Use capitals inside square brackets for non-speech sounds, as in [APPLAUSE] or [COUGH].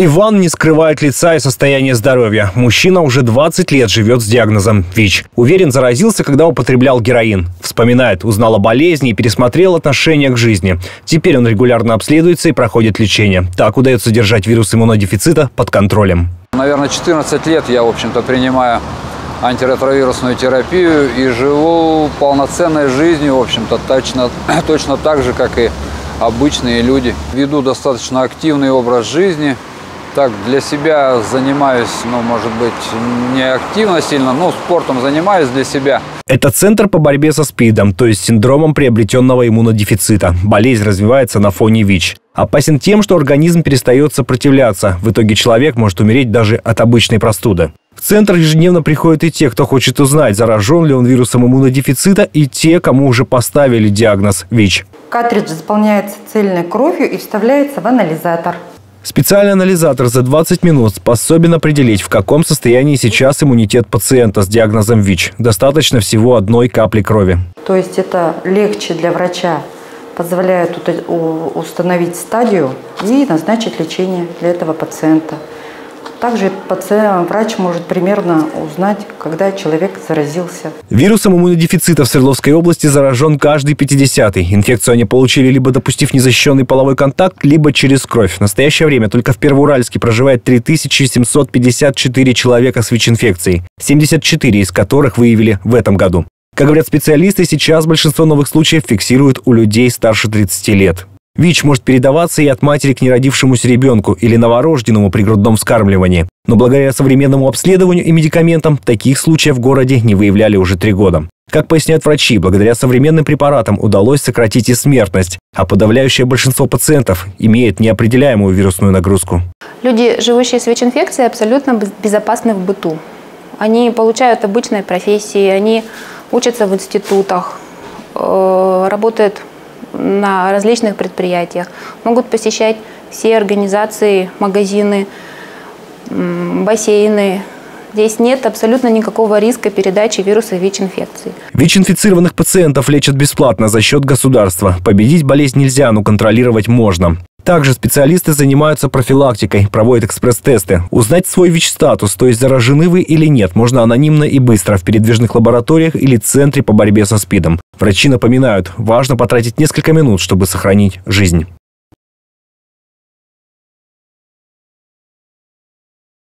Иван не скрывает лица и состояние здоровья. Мужчина уже 20 лет живет с диагнозом ВИЧ. Уверен, заразился, когда употреблял героин. Вспоминает, узнал о болезни и пересмотрел отношение к жизни. Теперь он регулярно обследуется и проходит лечение. Так удается держать вирус иммунодефицита под контролем. Наверное, 14 лет я, в общем-то, принимаю антиретровирусную терапию и живу полноценной жизнью, в общем-то, точно, [CLEARS THROAT] точно так же, как и обычные люди. Веду достаточно активный образ жизни – так для себя занимаюсь, ну, может быть, не активно сильно, но спортом занимаюсь для себя. Это центр по борьбе со СПИДом, то есть синдромом приобретенного иммунодефицита. Болезнь развивается на фоне ВИЧ. Опасен тем, что организм перестает сопротивляться. В итоге человек может умереть даже от обычной простуды. В центр ежедневно приходят и те, кто хочет узнать, заражен ли он вирусом иммунодефицита, и те, кому уже поставили диагноз ВИЧ. Картридж заполняется цельной кровью и вставляется в анализатор. Специальный анализатор за 20 минут способен определить, в каком состоянии сейчас иммунитет пациента с диагнозом ВИЧ. Достаточно всего одной капли крови. То есть это легче для врача, позволяет установить стадию и назначить лечение для этого пациента. Также пациент, врач может примерно узнать, когда человек заразился. Вирусом иммунодефицита в Свердловской области заражен каждый 50-й. Инфекцию они получили либо допустив незащищенный половой контакт, либо через кровь. В настоящее время только в Первоуральске проживает 3754 человека с ВИЧ-инфекцией, 74 из которых выявили в этом году. Как говорят специалисты, сейчас большинство новых случаев фиксируют у людей старше 30 лет. ВИЧ может передаваться и от матери к неродившемуся ребенку или новорожденному при грудном вскармливании. Но благодаря современному обследованию и медикаментам таких случаев в городе не выявляли уже три года. Как поясняют врачи, благодаря современным препаратам удалось сократить и смертность, а подавляющее большинство пациентов имеет неопределяемую вирусную нагрузку. Люди, живущие с ВИЧ-инфекцией, абсолютно безопасны в быту. Они получают обычные профессии, они учатся в институтах, э, работают на различных предприятиях, могут посещать все организации, магазины, бассейны. Здесь нет абсолютно никакого риска передачи вируса ВИЧ-инфекции. ВИЧ-инфицированных пациентов лечат бесплатно за счет государства. Победить болезнь нельзя, но контролировать можно. Также специалисты занимаются профилактикой, проводят экспресс-тесты. Узнать свой ВИЧ-статус, то есть заражены вы или нет, можно анонимно и быстро в передвижных лабораториях или центре по борьбе со СПИДом. Врачи напоминают, важно потратить несколько минут, чтобы сохранить жизнь.